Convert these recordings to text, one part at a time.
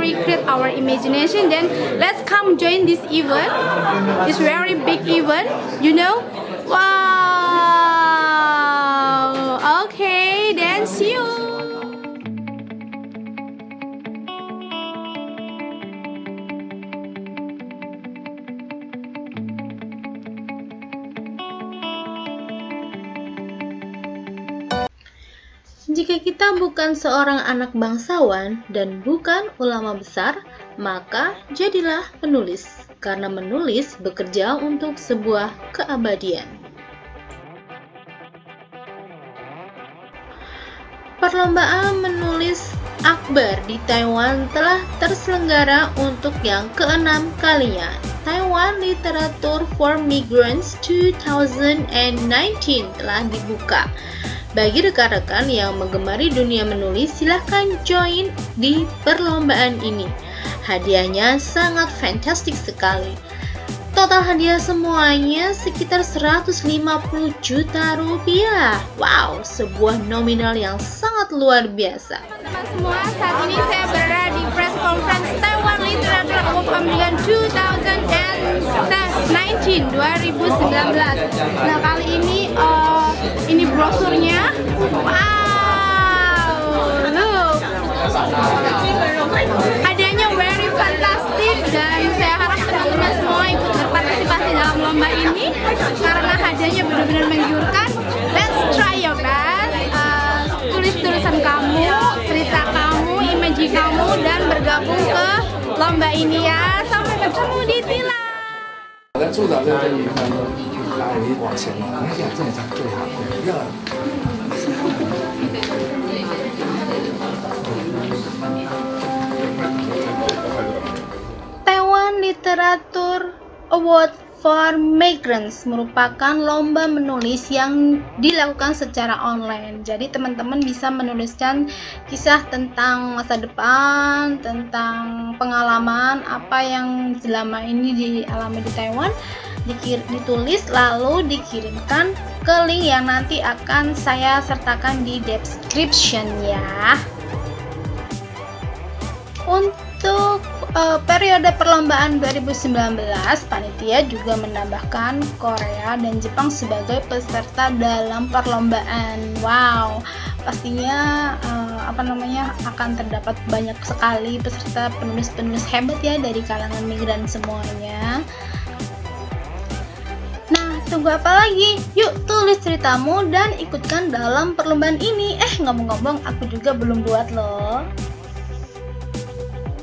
recreate our imagination, then let's come join this event. It's very big event, you know. Wow. Jika kita bukan seorang anak bangsawan dan bukan ulama besar, maka jadilah penulis, karena menulis bekerja untuk sebuah keabadian. Perlombaan menulis Akbar di Taiwan telah terselenggara untuk yang keenam kalinya. Taiwan Literature for Migrants 2019 telah dibuka. Bagi rekan-rekan yang menggemari dunia menulis, silahkan join di perlombaan ini. Hadiahnya sangat fantastik sekali. Total hadiah semuanya sekitar 150 juta rupiah. Wow, sebuah nominal yang sangat luar biasa. Teman-teman semua, saat ini saya berada di press conference Taiwan Literature Award Pemilihan 2019 2019. Nah kali ini brosurnya. Wow, look. Hadiahnya very fantastic dan saya harap teman-teman semua ikut berpartisipasi dalam lomba ini karena hadiahnya benar-benar menggiurkan. Let's try your best. Uh, tulis tulisan kamu, cerita kamu, image kamu dan bergabung ke lomba ini ya. Sampai ketemu di Tila. 我在助长这个语言 呢，来往前嘛，你想这样才最好，要。 Taiwan Literature Award for Migrants merupakan lomba menulis yang dilakukan secara online. Jadi teman-teman bisa menuliskan kisah tentang masa depan, tentang pengalaman apa yang selama ini dialami di Taiwan, dikir- ditulis lalu dikirimkan ke link yang nanti akan saya sertakan di description ya. Untuk eh, periode perlombaan 2019, panitia juga menambahkan Korea dan Jepang sebagai peserta dalam perlombaan. Wow, pastinya eh, apa namanya akan terdapat banyak sekali peserta penulis-penulis hebat ya dari kalangan migran semuanya. Tunggu apa lagi? Yuk tulis ceritamu dan ikutkan dalam perlombaan ini. Eh, ngomong-ngomong, aku juga belum buat loh.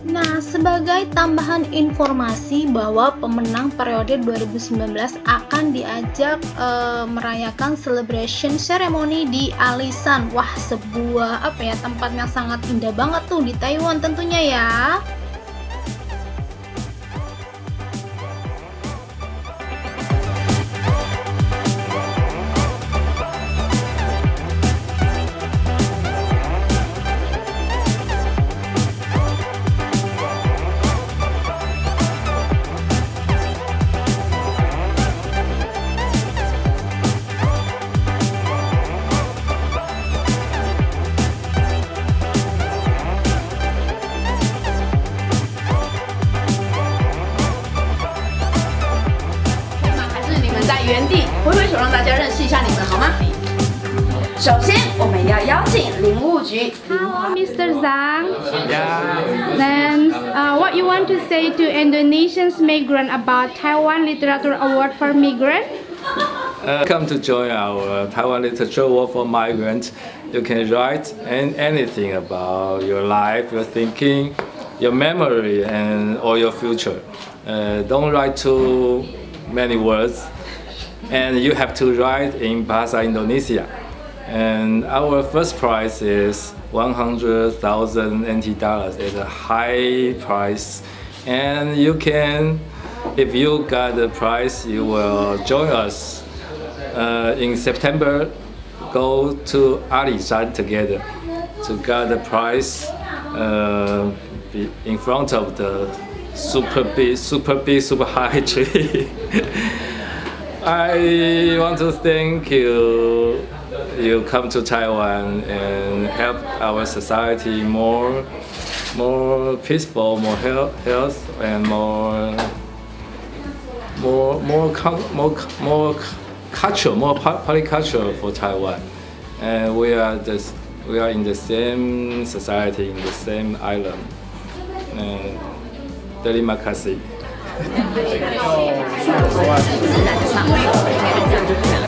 Nah, sebagai tambahan informasi bahwa pemenang periode 2019 akan diajak eh, merayakan celebration ceremony di Alisan. Wah, sebuah apa ya tempat yang sangat indah banget tuh di Taiwan tentunya ya. 首先，我们要邀请林务局 Hello, Mr. Zhang. Yeah. Then, uh, what you want to say to Indonesians migrant about Taiwan Literature Award for Migrant? Uh, come to join our Taiwan Literature Award for Migrants. You can write an, anything about your life, your thinking, your memory, and or your future. Uh, don't write too many words, and you have to write in Bahasa Indonesia. And our first prize is 100,000 NT dollars. It's a high price, and you can, if you got the prize, you will join us uh, in September, go to Alishan together to get the prize uh, in front of the super big, super big, super high tree. I want to thank you. You come to Taiwan and help our society more. more peaceful, more health, health and more more more more more culture, more polyculture for Taiwan. And we are this we are in the same society, in the same island. And terima kasih. 自然的嘛，